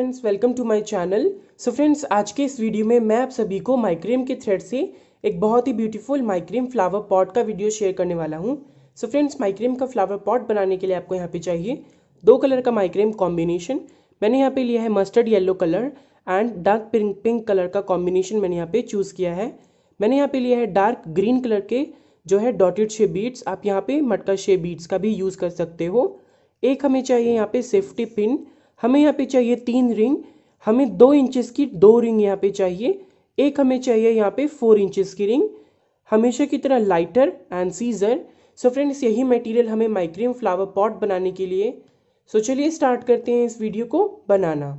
Friends welcome to my channel so friends आज के इस वीडियो में मैं आप सभी को माइक्रेम के थ्रेड से एक बहुत ही ब्यूटीफुल माइक्रेम फ्लावर पॉट का वीडियो शेयर करने वाला हूँ। सो फ्रेंड्स माइक्रेम का फ्लावर पॉट बनाने के लिए आपको यहाँ पे चाहिए दो कलर का माइक्रेम कॉम्बिनेशन मैंने यहाँ पे लिया है mustard yellow colour and dark pink pink colour का कॉम्बिनेशन मैंने यहाँ पे चूज़ किया है। मैंने यहाँ पे लिया है डार्क ग्रीन कलर के, जो है डॉटेड शे बीट्स आप यहाँ पे मटका शे बीट्स का भी यूज़ कर सकते हो। एक हमें चाहिए यहाँ पे सेफ्टी पिन हमें यहाँ पे चाहिए तीन रिंग हमें दो इंचेस की दो रिंग यहाँ पे चाहिए एक हमें चाहिए यहाँ पे फोर इंचेस की रिंग हमेशा की तरह lighter and scissor so friends यही मटेरियल हमें माइक्रीम फ्लावर पॉट बनाने के लिए। सो so, चलिए स्टार्ट करते हैं इस वीडियो को बनाना।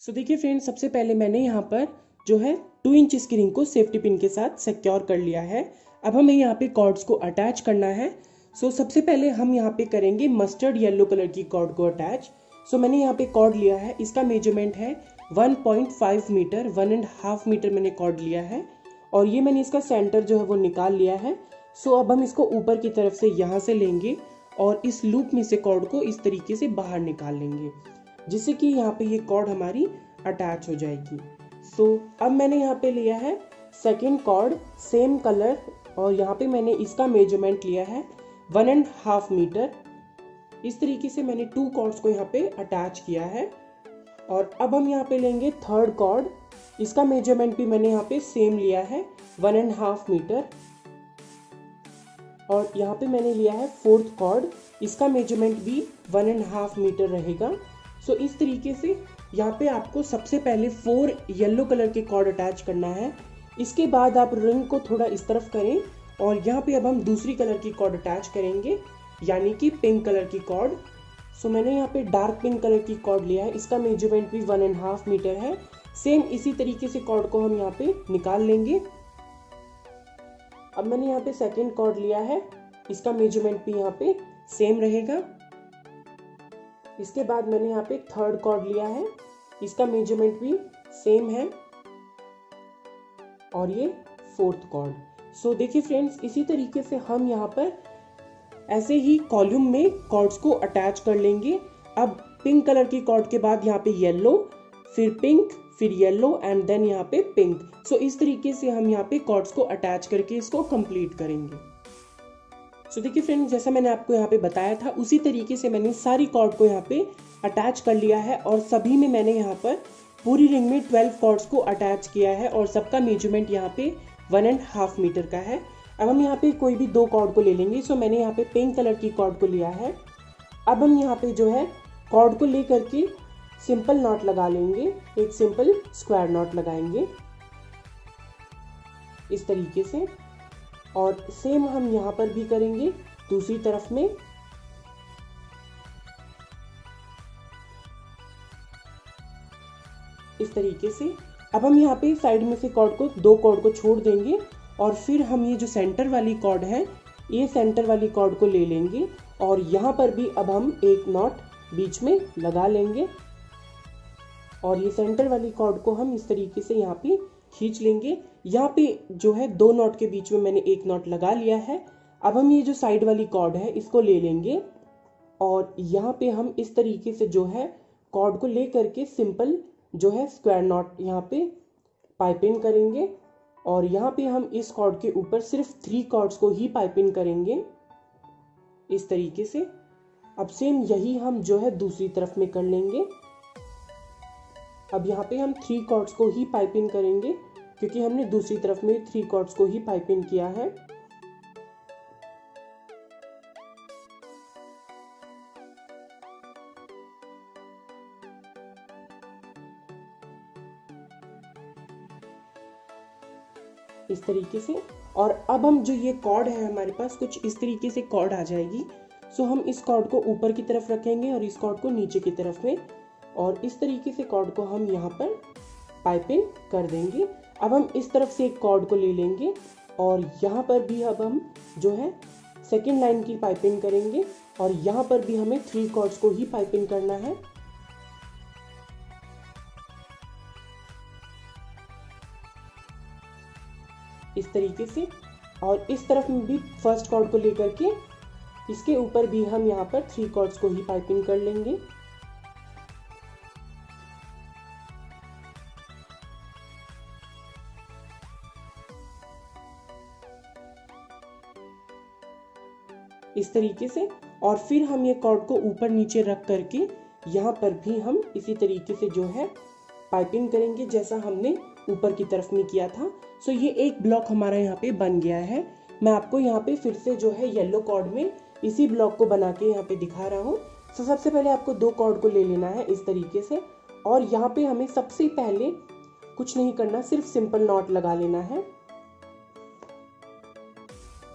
सो so, देखिए फ्रेंड्स सबसे पहले मैंने यहाँ पर जो है टू इंच की रिंग को सेफ्टी पिन के साथ सिक्योर कर लिया है। अब हमें यहाँ पे कॉर्ड्स को अटैच करना है। सो so, सबसे पहले हम यहाँ पे करेंगे मस्टर्ड येलो कलर की कॉर्ड को अटैच सो so, मैंने यहाँ पे कॉर्ड लिया है. इसका मेज़रमेंट है 1.5 metre one and half metre मैंने कॉर्ड लिया है. और ये मैंने इसका सेंटर जो है वो निकाल लिया है. सो so, अब हम इसको ऊपर की तरफ़ से यहाँ से लेंगे और इस लूप में से कॉर्ड को इस तरीके से बाहर निकाल लेंगे जिससे कि यहाँ पे ये कॉर्ड हमारी अटैच हो जाएगी. सो so, अब मैंने यहाँ पे लिया है सेकेंड कॉर्ड सेम कलर और यहाँ पे मैंने इसका मेज़रमेंट लिया है वन एंड हाफ़ मीटर। इस तरीके से मैंने टू कॉर्ड्स को यहाँ पे अटैच किया है। और अब हम यहाँ पे लेंगे थर्ड कॉर्ड इसका मेज़रमेंट भी मैंने यहाँ पे सेम लिया है वन एंड हाफ़ मीटर और यहाँ पे मैंने लिया है फोर्थ कॉर्ड इसका मेज़रमेंट भी वन एंड हाफ़ मीटर रहेगा। सो इस तरीके से यहाँ पे आपको सबसे पहले फोर येलो कलर के कॉर्ड अटैच करना है। इसके बाद आप रिंग को थोड़ा इस तरफ़ करें। और यहाँ पे अब हम दूसरी कलर की कॉर्ड अटैच करेंगे, यानी कि पिंक कलर की कॉर्ड सो मैंने यहाँ पे डार्क पिंक कलर की कॉर्ड लिया है। इसका मेज़रमेंट भी वन एंड हाफ़ मीटर है। सेम इसी तरीके से कॉर्ड को हम यहाँ पे निकाल लेंगे। अब मैंने यहाँ पे सेकेंड कॉर्ड लिया है। इसका मेज़रमेंट भी यहाँ पे सेम रहेगा। इसके बाद मैंने यहाँ पे थर्ड कॉर्ड लिया है। इसका मेज़रमेंट भी सेम है। और ये फोर्थ कॉर्ड सो देखिए फ्रेंड्स इसी तरीके से हम यहाँ पर ऐसे ही कॉल्यूम में कॉर्ड्स को अटैच कर लेंगे। अब पिंक कलर की कॉर्ड के बाद यहाँ पे येलो फिर पिंक फिर येलो एंड देन यहाँ पे पिंक सो so, इस तरीके से हम यहाँ पे कॉर्ड्स को अटैच करके इसको कंप्लीट करेंगे। सो so, देखिए फ्रेंड्स जैसा मैंने आपको यहाँ पे बताया था उसी तरीके से मैंने सारी कॉर्ड को यहाँ पे अटैच कर लिया है और सभी में मैंने यहाँ पर पूरी रिंग में 12 कॉर्ड्स को अटैच किया है और सबका मेज़रमेंट यहाँ पे वन एंड हाफ़ मीटर का है। अब हम यहाँ पे कोई भी दो कॉर्ड को ले लेंगे। सो मैंने यहाँ पे पिंक कलर की कॉर्ड को लिया है। अब हम यहाँ पे जो है, कॉर्ड को लेकर के सिंपल नॉट लगा लेंगे। एक सिंपल स्क्वायर नॉट लगाएँगे। इस तरीके से। और सेम हम यहाँ पर भी करेंगे, दूसरी तरफ़ में। इस तरीके से। अब हम यहाँ पे साइड में से कॉर्ड को, दो कॉर्ड को छोड़ देंगे और फिर हम ये जो सेंटर वाली कॉर्ड है, ये सेंटर वाली कॉर्ड को ले लेंगे और यहाँ पर भी अब हम एक नॉट बीच में लगा लेंगे और ये सेंटर वाली कॉर्ड को हम इस तरीके से यहाँ पे खींच लेंगे। यहाँ पे जो है दो नॉट के बीच में मैंने एक नॉट लगा लिया है। अब हम ये जो साइड वाली कॉर्ड है, इसको ले लेंगे और यहाँ पे हम इस तरीके से जो है कॉर्ड को ले करके सिंपल जो है स्क्वायर नॉट यहाँ पे पाइपिंग करेंगे और यहाँ पे हम इस कॉर्ड के ऊपर सिर्फ़ थ्री कॉर्ड्स को ही पाइपिंग करेंगे इस तरीके से। अब सेम यही हम जो है दूसरी तरफ़ में कर लेंगे। अब यहाँ पे हम थ्री कॉर्ड्स को ही पाइपिंग करेंगे क्योंकि हमने दूसरी तरफ़ में थ्री कॉर्ड्स को ही पाइपिंग किया है। इस तरीके से। और अब हम जो ये कॉर्ड है हमारे पास, कुछ इस तरीके से कॉर्ड आ जाएगी। सो हम इस कॉर्ड को ऊपर की तरफ़ रखेंगे और इस कॉर्ड को नीचे की तरफ़ में। और इस तरीके से कॉर्ड को हम यहाँ पर पाइपिंग कर देंगे। अब हम इस तरफ़ से एक कॉर्ड को ले लेंगे और यहाँ पर भी अब हम जो है सेकेंड लाइन की पाइपिंग करेंगे। और यहाँ पर भी हमें थ्री कॉर्ड्स को ही पाइपिंग करना है। तरीके से और इस तरफ़ में भी फ़र्स्ट कॉर्ड को लेकर के इसके ऊपर भी हम यहाँ पर थ्री कॉर्ड्स को ही पाइपिंग कर लेंगे। इस तरीके से और फिर हम ये कॉर्ड को ऊपर नीचे रख करके यहाँ पर भी हम इसी तरीके से जो है पाइपिंग करेंगे जैसा हमने ऊपर की तरफ़ में किया था। सो ये एक ब्लॉक हमारा यहाँ पे बन गया है। मैं आपको यहाँ पे फिर से जो है येलो कॉर्ड में इसी ब्लॉक को बना के यहाँ पे दिखा रहा हूँ। सो so, सबसे पहले आपको दो कॉर्ड को ले लेना है इस तरीके से। और यहाँ पे हमें सबसे पहले कुछ नहीं करना सिर्फ़ सिंपल नॉट लगा लेना है।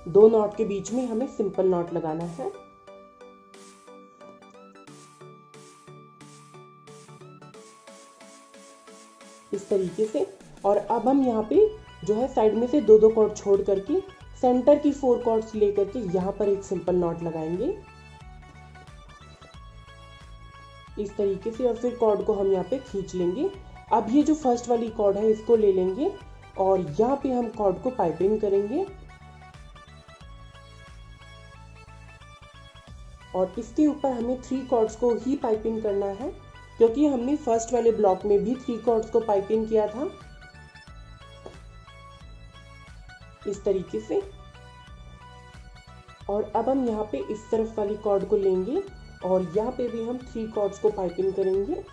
दो नॉट के बीच में हमें सिंपल नॉट लगाना है। इस तरीके से। और अब हम यहाँ पे जो है साइड में से दो दो कॉर्ड छोड़ करके सेंटर की फोर कॉर्ड्स लेकर के यहाँ पर एक सिंपल नॉट लगाएँगे। इस तरीके से और फिर कॉर्ड को हम यहाँ पे खींच लेंगे। अब ये जो फ़र्स्ट वाली कॉर्ड है, इसको ले लेंगे और यहाँ पे हम कॉर्ड को पाइपिंग करेंगे। और इसके ऊपर हमें थ्री कॉर्ड्स को ही पाइपिंग करना है, क्योंकि हमने फ़र्स्ट वाले ब्लॉक में भी थ्री कॉर्ड्स को पाइपिंग किया था। तरीके से। और अब हम यहाँ पे इस तरफ़ वाली कॉर्ड को लेंगे और यहाँ पे भी हम थ्री कॉर्ड्स को पाइपिंग करेंगे।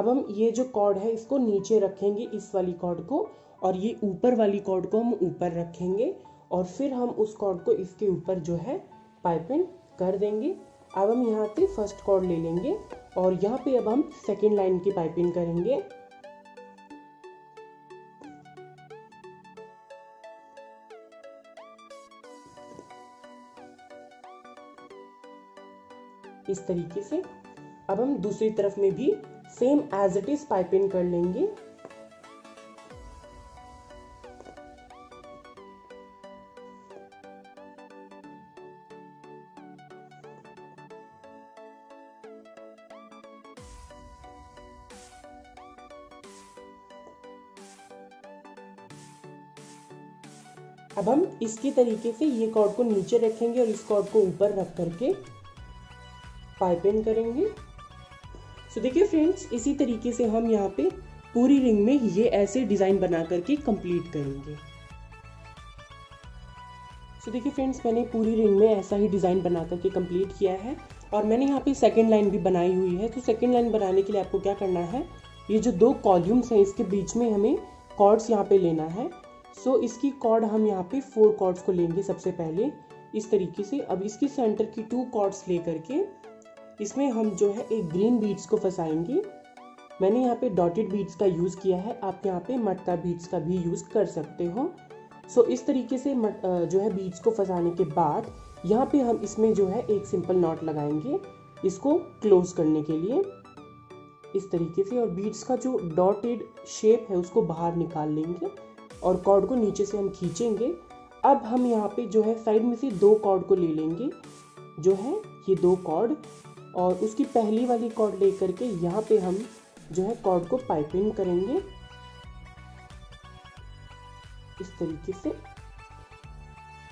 अब हम ये जो कॉर्ड है, इसको नीचे रखेंगे इस वाली कॉर्ड को और ये ऊपर वाली कॉर्ड को हम ऊपर रखेंगे और फिर हम उस कॉर्ड को इसके ऊपर जो है पाइपिंग कर देंगे। अब हम यहाँ पे फ़र्स्ट कॉर्ड ले लेंगे और यहाँ पे अब हम सेकेंड लाइन की पाइपिंग करेंगे। इस तरीके से। अब हम दूसरी तरफ़ में भी same as it is piping कर लेंगे। अब हम इसकी तरीके से ये कॉर्ड को नीचे रखेंगे और इस कॉर्ड को ऊपर रख करके पाइपिंग करेंगे। सो देखिए फ्रेंड्स इसी तरीके से हम यहाँ पे पूरी रिंग में ये ऐसे डिज़ाइन बना करके कंप्लीट करेंगे। सो so, देखिए फ्रेंड्स मैंने पूरी रिंग में ऐसा ही डिज़ाइन बना करके कंप्लीट किया है और मैंने यहाँ पे सेकेंड लाइन भी बनाई हुई है। तो सेकेंड लाइन बनाने के लिए आपको क्या करना है? ये जो दो कॉल्यूम्स हैं इसके बीच में हमें कॉर्ड्स यहाँ पे लेना है। सो so, इसकी कॉर्ड हम यहाँ पे फोर कॉर्ड्स को लेंगे सबसे पहले। इस तरीके से अब इसकी सेंटर की टू कॉर्ड्स ले करके इसमें हम जो है एक ग्रीन बीड्स को फंसाएँगे। मैंने यहाँ पे डॉटेड बीड्स का यूज़ किया है। आप यहाँ पे मटका बीट्स का भी यूज़ कर सकते हो। सो इस तरीके से जो है बीट्स को फंसाने के बाद यहाँ पे हम इसमें जो है एक सिंपल नॉट लगाएँगे इसको क्लोज करने के लिए। इस तरीके से और बीट्स का जो डॉटेड शेप है उसको बाहर निकाल लेंगे और कॉर्ड को नीचे से हम खींचेंगे। अब हम यहाँ पे जो है साइड में से दो कॉर्ड को ले लेंगे। जो है ये दो कॉर्ड और उसकी पहली वाली कॉर्ड लेकर के यहाँ पे हम जो है कॉर्ड को पाइपिंग करेंगे। इस तरीके से।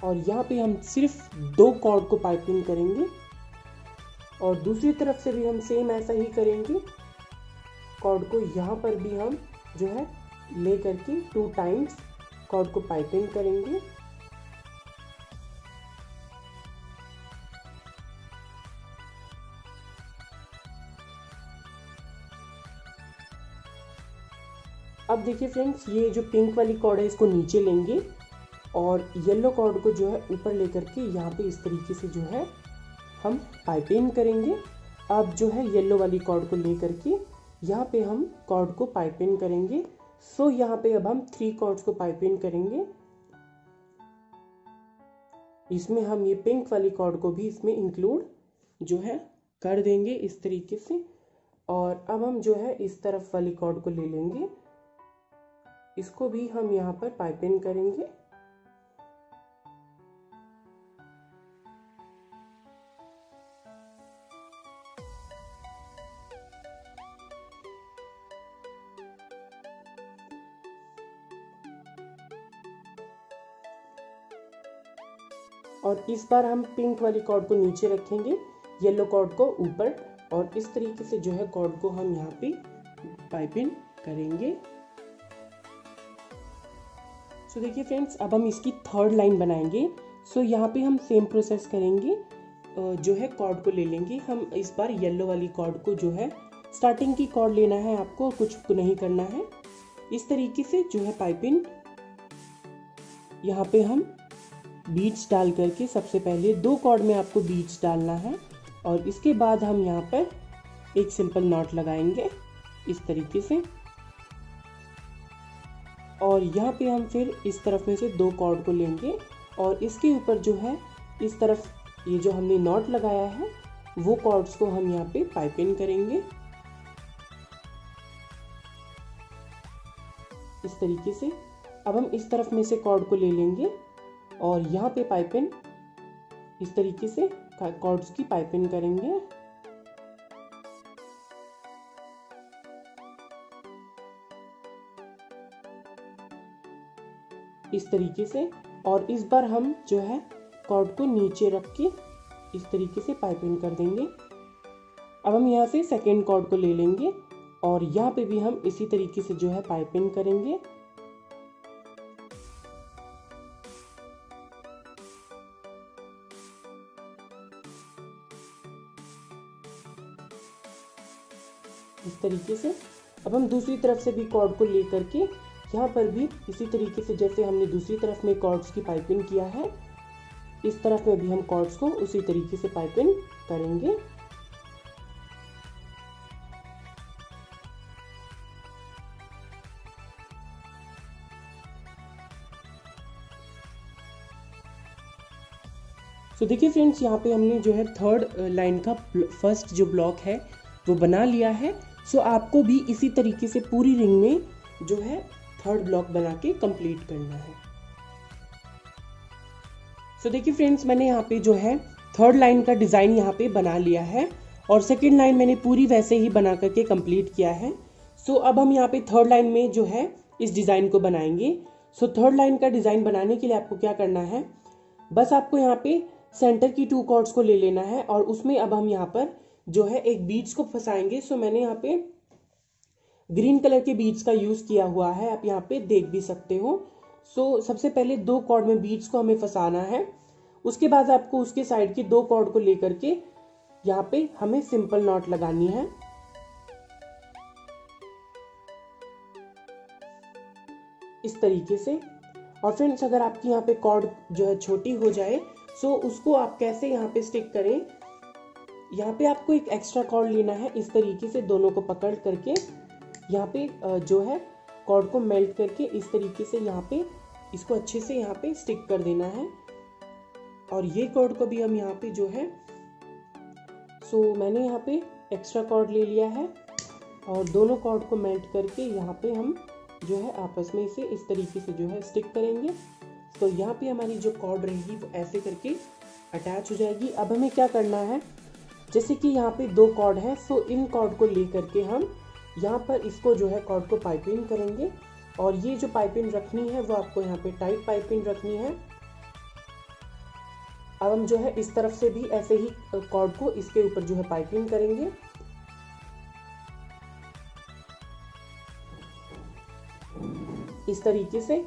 और यहाँ पे हम सिर्फ़ दो कॉर्ड को पाइपिंग करेंगे। और दूसरी तरफ़ से भी हम सेम ऐसा ही करेंगे। कॉर्ड को यहाँ पर भी हम जो है ले करके टू टाइम्स कॉर्ड को पाइपिंग करेंगे। अब देखिए फ्रेंड्स ये जो पिंक वाली कॉर्ड है, इसको नीचे लेंगे और येलो कॉर्ड को जो है ऊपर लेकर के यहाँ पे इस तरीके से जो है हम पाइपिंग करेंगे। अब जो है येलो वाली कॉर्ड को लेकर के यहाँ पे हम कॉर्ड को पाइपिंग करेंगे। सो यहाँ पे अब हम थ्री कॉर्ड्स को पाइपिंग करेंगे। इसमें हम ये पिंक वाली कॉर्ड को भी इसमें इंक्लूड जो है कर देंगे इस तरीके से। और अब हम जो है इस तरफ़ वाली कॉर्ड को ले लेंगे। इसको भी हम यहाँ पर पाइपिंग करेंगे। और इस बार हम पिंक वाली कॉर्ड को नीचे रखेंगे, येलो कॉर्ड को ऊपर, और इस तरीके से जो है कॉर्ड को हम यहाँ पे पाइपिंग करेंगे। सो देखिए फ्रेंड्स अब हम इसकी थर्ड लाइन बनाएँगे। सो so, यहाँ पे हम सेम प्रोसेस करेंगे। जो है कॉर्ड को ले लेंगे। हम इस बार येलो वाली कॉर्ड को जो है स्टार्टिंग की कॉर्ड लेना है आपको कुछ नहीं करना है। इस तरीके से जो है पाइपिंग यहाँ पे हम बीच डाल करके सबसे पहले दो कॉर्ड में आपको बीच डालना है और इसके बाद हम यहाँ पर एक सिंपल नॉट लगाएँगे। इस तरीके से। और यहाँ पे हम फिर इस तरफ़ में से दो कॉर्ड को लेंगे और इसके ऊपर जो है, इस तरफ़ ये जो हमने नॉट लगाया है, वो कॉर्ड्स को हम यहाँ पे पाइपिंग करेंगे। इस तरीके से। अब हम इस तरफ़ में से कॉर्ड को ले लेंगे और यहाँ पे पाइपिंग इस तरीके से कॉर्ड्स की पाइपिंग करेंगे। इस तरीके से और इस बार हम जो है कॉर्ड को नीचे रख के इस तरीके से पाइपिंग कर देंगे। अब हम यहाँ से सेकेंड कॉर्ड को ले लेंगे और यहाँ पे भी हम इसी तरीके से जो है पाइपिंग करेंगे। इस तरीके से। अब हम दूसरी तरफ़ से भी कॉर्ड को ले करके यहाँ पर भी इसी तरीके से जैसे हमने दूसरी तरफ़ में कॉर्ड्स की पाइपिंग किया है इस तरफ़ में भी हम कॉर्ड्स को उसी तरीके से पाइपिंग करेंगे। तो देखिए फ्रेंड्स यहाँ पे हमने जो है थर्ड लाइन का फ़र्स्ट जो ब्लॉक है वो बना लिया है। सो so, आपको भी इसी तरीके से पूरी रिंग में जो है थर्ड ब्लॉक बना के कंप्लीट करना है। सो so, देखिए फ्रेंड्स मैंने यहाँ पे जो है थर्ड लाइन का डिज़ाइन यहाँ पे बना लिया है और सेकेंड लाइन मैंने पूरी वैसे ही बना करके कंप्लीट किया है। सो so, अब हम यहाँ पे थर्ड लाइन में जो है इस डिज़ाइन को बनाएँगे। सो थर्ड लाइन का डिज़ाइन बनाने के लिए आपको क्या करना है? बस आपको यहाँ पे सेंटर की टू कॉर्ड्स को ले लेना है और उसमें अब हम यहाँ पर जो है एक बीट्स को फंसाएँगे। सो मैंने यहाँ पे ग्रीन कलर के बीड्स का यूज़ किया हुआ है। आप यहाँ पे देख भी सकते हो। सो so, सबसे पहले दो कॉर्ड में बीड्स को हमें फंसाना है। उसके बाद आपको उसके साइड के दो कॉर्ड को लेकर के यहाँ पे हमें सिंपल नॉट लगानी है। इस तरीके से। और फ्रेंड्स अगर आपकी यहाँ पे कॉर्ड जो है छोटी हो जाए सो उसको आप कैसे यहाँ पे स्टिक करें? यहाँ पे आपको एक एक्स्ट्रा कॉर्ड लेना है। इस तरीके से दोनों को पकड़ करके यहाँ पे जो है, कॉर्ड को मेल्ट करके इस तरीके से यहाँ पे, इसको अच्छे से यहाँ पे स्टिक कर देना है। और ये कॉर्ड को भी हम यहाँ पे जो है, सो मैंने यहाँ पे एक्स्ट्रा कॉर्ड ले लिया है। और दोनों कॉर्ड को मेल्ट करके यहाँ पे हम जो है, आपस में इसे इस तरीके से जो है, स्टिक करेंगे। तो यहाँ पे हमारी जो कॉर्ड रहेगी, वो ऐसे करके अटैच हो जाएगी। अब हमें क्या करना है, जैसे कि यहाँ पे दो कॉर्ड है, सो इन कॉर्ड को ले करके हम यहाँ पर इसको जो है कॉर्ड को पाइपिंग करेंगे और ये जो पाइपिंग रखनी है, वो आपको यहाँ पे टाइट पाइपिंग रखनी है। अब हम जो है इस तरफ़ से भी ऐसे ही कॉर्ड को इसके ऊपर जो है पाइपिंग करेंगे। इस तरीके से।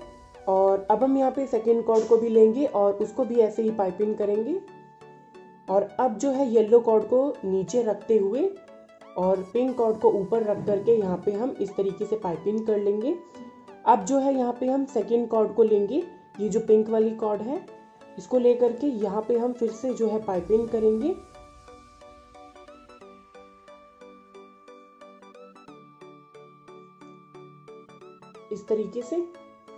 और अब हम यहाँ पे सेकेंड कॉर्ड को भी लेंगे और उसको भी ऐसे ही पाइपिंग करेंगे। और अब जो है येलो कॉर्ड को नीचे रखते हुए और पिंक कॉर्ड को ऊपर रख करके यहाँ पे हम इस तरीके से पाइपिंग कर लेंगे। अब जो है यहाँ पे हम सेकेंड कॉर्ड को लेंगे। ये जो पिंक वाली कॉर्ड है, इसको लेकर के यहाँ पे हम फिर से जो है पाइपिंग करेंगे। इस तरीके से।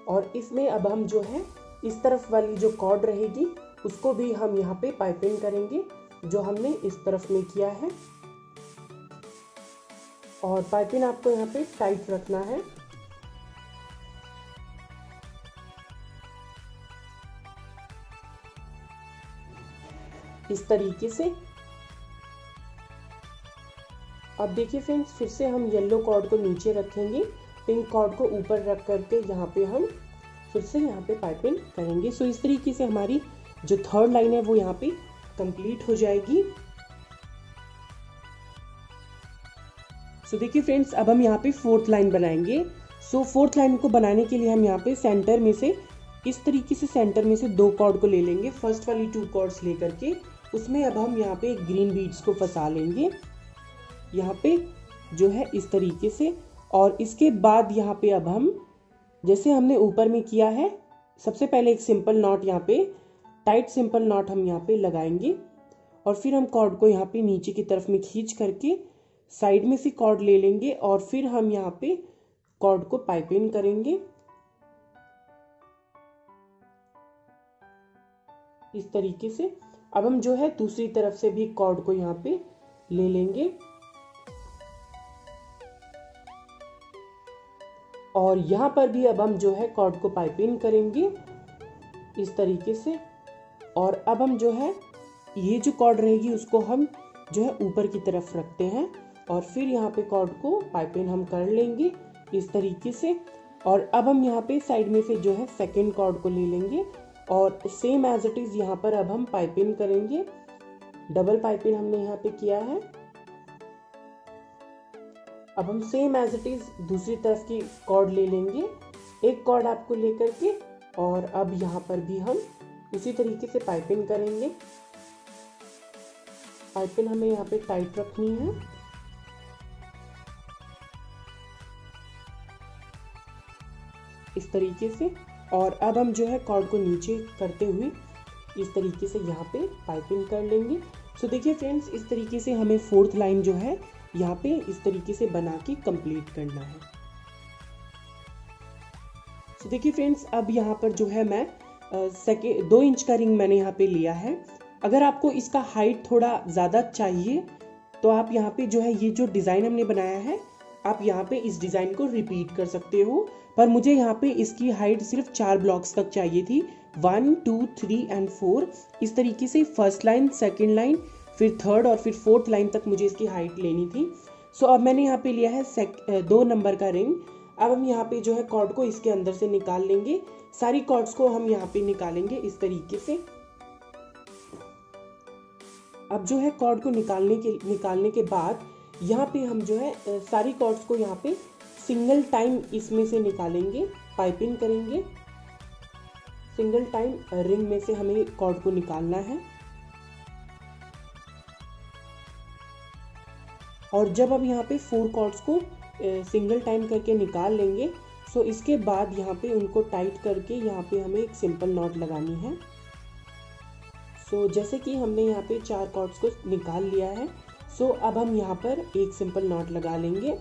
और इसमें अब हम जो है, इस तरफ़ वाली जो कॉर्ड रहेगी, उसको भी हम यहाँ पे पाइपिंग करेंगे, जो हमने इस तरफ़ में किया है। और पाइपिंग आपको यहाँ पे टाइट रखना है। इस तरीके से। अब देखिए फ्रेंड्स फिर से हम येलो कॉर्ड को नीचे रखेंगे। पिंक कॉर्ड को ऊपर रख करके यहाँ पे हम फिर से यहाँ पे पाइपिंग करेंगे। सो इस तरीके से हमारी जो थर्ड लाइन है, वो यहाँ पे कंप्लीट हो जाएगी। सो देखिए फ्रेंड्स अब हम यहाँ पे फोर्थ लाइन बनाएँगे। सो फोर्थ लाइन को बनाने के लिए हम यहाँ पे सेंटर में से, इस तरीके से सेंटर में से दो कॉर्ड को ले लेंगे। फ़र्स्ट वाली टू कॉर्ड्स लेकर के, उसमें अब हम यहाँ पे ग्रीन बीड्स को फंसा लेंगे। यहाँ पे जो है इस तरीके से, और इसके बाद यहाँ पे अब हम, जैसे हमने ऊपर में किया है, सबसे पहले एक सिंपल नॉट यहाँ पे टाइट सिंपल नॉट हम यहाँ पे लगाएँगे। और फिर हम कॉर्ड को यहाँ पे नीचे की तरफ़ में खींच करके साइड में से कॉर्ड ले लेंगे और फिर हम यहाँ पे कॉर्ड को पाइप इन करेंगे। इस तरीके से। अब हम जो है दूसरी तरफ़ से भी कॉर्ड को यहाँ पे ले लेंगे। और यहाँ पर भी अब हम जो है कॉर्ड को पाइप इन करेंगे। इस तरीके से। और अब हम जो है ये जो कॉर्ड रहेगी उसको हम जो है ऊपर की तरफ़ रखते हैं। और फिर यहाँ पे कॉर्ड को पाइप इन हम कर लेंगे इस तरीके से। और अब हम यहाँ पे साइड में से जो है सेकेंड कॉर्ड को ले लेंगे और सेम एज इट इज़ यहाँ पर अब हम पाइप इन करेंगे। डबल पाइप इन हमने यहाँ पे किया है। अब हम सेम एज इट इज़ दूसरी तरफ़ की कॉर्ड ले लेंगे। एक कॉर्ड आपको लेकर के और अब यहाँ पर भी हम उसी तरीके से पाइपिंग करेंगे। पाइपिंग हमें यहाँ पे टाइट रखनी है। इस तरीके से। और अब हम जो है कॉर्ड को नीचे करते हुए इस तरीके से यहाँ पे पाइपिंग कर लेंगे। सो देखिए फ्रेंड्स इस तरीके से हमें फोर्थ लाइन जो है, यहाँ पे इस तरीके से बना के कंप्लीट करना है। सो देखिए फ्रेंड्स अब यहाँ पर जो है मैं सेके दो इंच का रिंग मैंने यहाँ पे लिया है। अगर आपको इसका हाइट थोड़ा ज़्यादा चाहिए तो आप यहाँ पे जो है ये जो डिज़ाइन हमने बनाया है, आप यहाँ पे इस डिज़ाइन को रिपीट कर सकते हो। पर मुझे यहाँ पे इसकी हाइट सिर्फ़ चार ब्लॉक्स तक चाहिए थी। One two three and four इस तरीके से फ़र्स्ट लाइन सेकेंड लाइन फिर थर्ड और फिर फोर्थ लाइन तक मुझे इसकी हाइट लेनी थी। सो अब मैंने यहाँ पे लिया है दो नंबर का रिंग अब हम यहाँ पे जो है कॉर्ड को इसके अंदर से निकाल लेंगे। सारी कॉर्ड्स को हम यहाँ पे निकालेंगे इस तरीके से। अब जो है कॉर्ड को निकालने के निकालने के बाद यहाँ पे हम जो है सारी कॉर्ड्स को यहाँ पे सिंगल टाइम इसमें से निकालेंगे, पाइपिंग करेंगे। सिंगल टाइम रिंग में से हमें कॉर्ड को निकालना है। और जब हम यहाँ पे फोर कॉर्ड्स को सिंगल टाइम करके निकाल लेंगे सो इसके बाद यहाँ पे उनको टाइट करके यहाँ पे हमें एक सिंपल नॉट लगानी है। सो जैसे कि हमने यहाँ पे चार कॉर्ड्स को निकाल लिया है सो अब हम यहाँ पर एक सिंपल नॉट लगा लेंगे।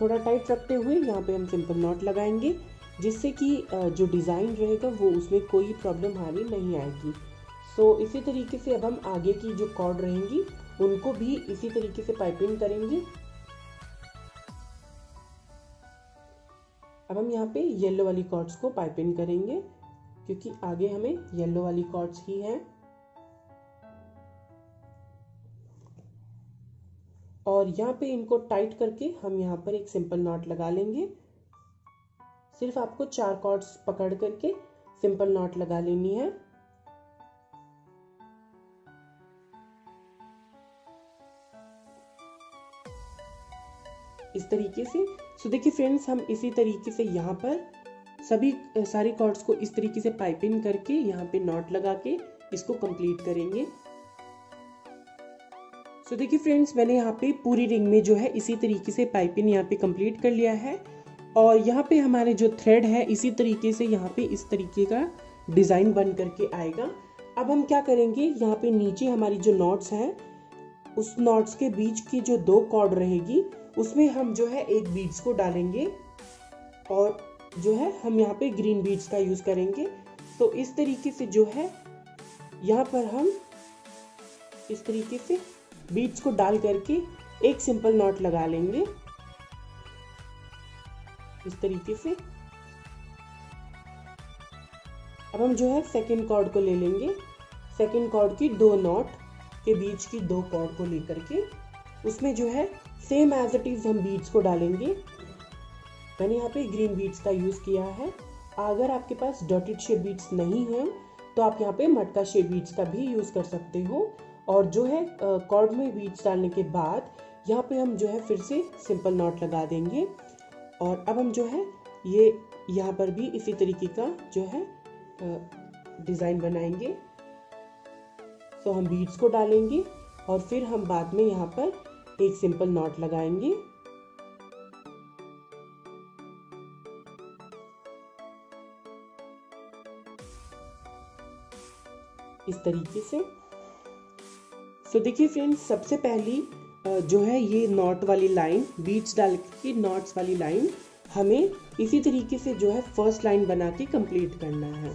थोड़ा टाइट रखते हुए यहाँ पे हम सिंपल नॉट लगाएँगे जिससे कि जो डिज़ाइन रहेगा वो उसमें कोई प्रॉब्लम हारी नहीं आएगी। सो so, इसी तरीके से अब हम आगे की जो कॉर्ड रहेंगी उनको भी इसी तरीके से पाइपिंग करेंगे। अब हम यहाँ पे येलो वाली कॉर्ड्स को पाइपिंग करेंगे क्योंकि आगे हमें येलो वाली कॉर्ड्स ही हैं। और यहाँ पे इनको टाइट करके हम यहाँ पर एक सिंपल नॉट लगा लेंगे। सिर्फ़ आपको चार कॉर्ड्स पकड़ करके सिंपल नॉट लगा लेनी है। इस तरीके से। सो देखिए फ्रेंड्स हम इसी तरीके से यहाँ पर सभी, सारे कॉर्ड्स को इस तरीके से पाइपिंग करके यहाँ पे नॉट लगा के इसको कंप्लीट करेंगे। सो देखिए फ्रेंड्स मैंने यहाँ पे पूरी रिंग में जो है इसी तरीके से पाइपिंग यहाँ पे कंप्लीट कर लिया है। और यहाँ पे हमारे जो थ्रेड है, इसी तरीके से यहाँ पे इस तरीके का डिज़ाइन बन करके आएगा। अब हम क्या करेंगे? यहाँ पे नीचे हमारी जो नॉट्स हैं, उस नॉट्स के बीच की जो दो कॉर्ड रहेगी, उसमें हम जो है एक बीड्स को डालेंगे और जो है हम यहाँ पे ग्रीन बीड्स का यूज़ करेंगे। तो इस तरीके से जो है, यहाँ पर हम इस तरीके से बीड्स को डाल करके एक सिंपल नॉट लगा लेंगे। इस तरीके से। अब हम जो है सेकेंड कॉर्ड को ले लेंगे। सेकेंड कॉर्ड की दो नॉट के बीच की दो कॉर्ड को लेकर के। उसमें जो है सेम एज इट इज़ हम बीट्स को डालेंगे। मैंने यहाँ पे ग्रीन बीट्स का यूज़ किया है। अगर आपके पास डॉटेड शेप बीट्स नहीं है तो आप यहाँ पे मटका शेप बीट्स का भी यूज़ कर सकते हो। और जो है कॉर्ड में बीड्स डालने के बाद यहाँ पे हम जो है फिर से सिंपल नॉट लगा देंगे। और अब हम जो है, ये यहाँ पर भी इसी तरीके का जो है डिज़ाइन बनाएँगे। तो हम बीड्स को डालेंगे और फिर हम बाद में यहाँ पर एक सिंपल नॉट लगाएँगे। इस तरीके से सो देखिए फ्रेंड्स सबसे पहली जो है ये नॉट वाली लाइन बीट्स डाल के नॉट्स वाली लाइन हमें इसी तरीके से जो है फ़र्स्ट लाइन बना के कंप्लीट करना है।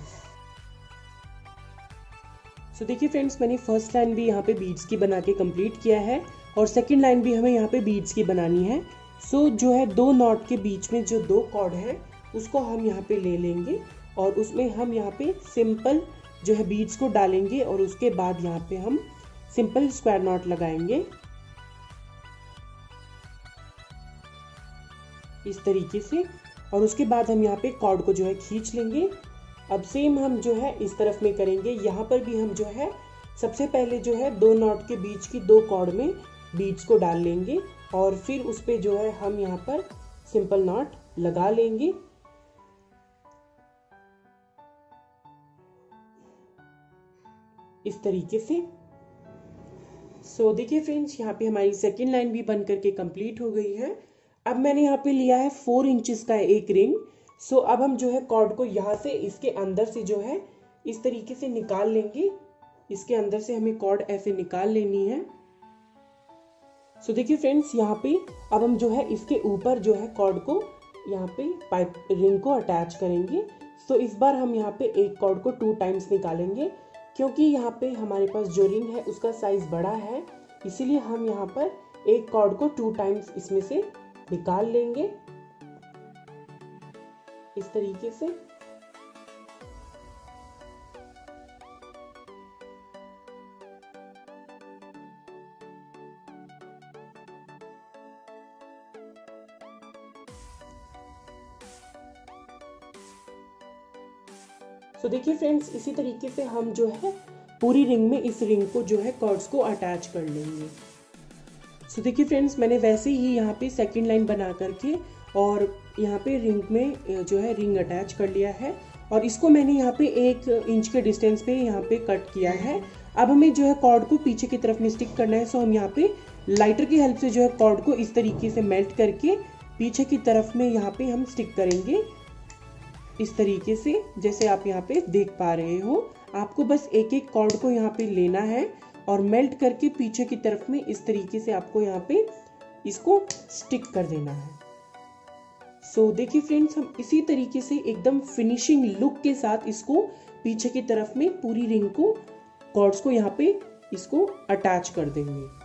सो देखिए फ्रेंड्स मैंने फ़र्स्ट लाइन भी यहाँ पे बीड्स की बना के कंप्लीट किया है और सेकंड लाइन भी हमें यहाँ पे बीड्स की बनानी है। सो so, जो है दो नॉट के बीच में जो दो कॉर्ड है उसको हम यहाँ पे ले लेंगे और उसमें हम यहाँ पे सिंपल जो है बीड्स को डालेंगे और उसके बाद यहाँ पे हम सिंपल स्क्वायर नॉट लगाएँगे। इस तरीके से। और उसके बाद हम यहाँ पे कॉर्ड को जो है खींच लेंगे। अब सेम हम जो है इस तरफ़ में करेंगे। यहाँ पर भी हम जो है सबसे पहले जो है दो नॉट के बीच की दो कॉर्ड में बीड्स को डाल लेंगे। और फिर उस पर जो है हम यहाँ पर सिंपल नॉट लगा लेंगे। इस तरीके से। सो so, देखिए फ्रेंड्स यहाँ पे हमारी सेकेंड लाइन भी बन करके कंप्लीट हो गई है। अब मैंने यहाँ पे लिया है फोर इंचेस का एक रिंग सो so, अब हम जो है कॉर्ड को यहाँ से इसके अंदर से जो है इस तरीके से निकाल लेंगे। इसके अंदर से हमें कॉर्ड ऐसे निकाल लेनी है। सो देखिए फ्रेंड्स यहाँ पे अब हम जो है इसके ऊपर जो है कॉर्ड को यहाँ पे पाइप रिंग को अटैच करेंगे। सो so, इस बार हम यहाँ पे एक कॉर्ड को टू टाइम्स निकालेंगे। क्योंकि यहाँ पे हमारे पास जो रिंग है, उसका साइज़ बड़ा है, इसीलिए हम यहाँ पर एक कॉर्ड को टू टाइम्स इसमें से निकाल लेंगे। इस तरीके से सो देखिए फ्रेंड्स इसी तरीके से हम जो है, पूरी रिंग में इस रिंग को जो है कॉर्ड्स को अटैच कर लेंगे। सो देखिए फ्रेंड्स मैंने वैसे ही यहाँ पे सेकंड लाइन बना करके और यहाँ पे रिंग में जो है रिंग अटैच कर लिया है। और इसको मैंने यहाँ पे एक इंच के डिस्टेंस पे यहाँ पे कट किया है। अब हमें जो है कॉर्ड को पीछे की तरफ़ में स्टिक करना है। सो हम यहाँ पे लाइटर की हेल्प से जो है कॉर्ड को इस तरीके से मेल्ट करके पीछे की तरफ़ में यहाँ पे हम स्टिक करेंगे। इस तरीके से जैसे आप यहाँ पे देख पा रहे हो आपको बस एक एक कॉर्ड को यहाँ पे लेना है और मेल्ट करके पीछे की तरफ़ में इस तरीके से आपको यहाँ पे इसको स्टिक कर देना है। सो so, देखिए फ्रेंड्स हम इसी तरीके से एकदम फिनिशिंग लुक के साथ इसको पीछे की तरफ़ में पूरी रिंग को कॉर्ड्स को यहाँ पे इसको अटैच कर देंगे।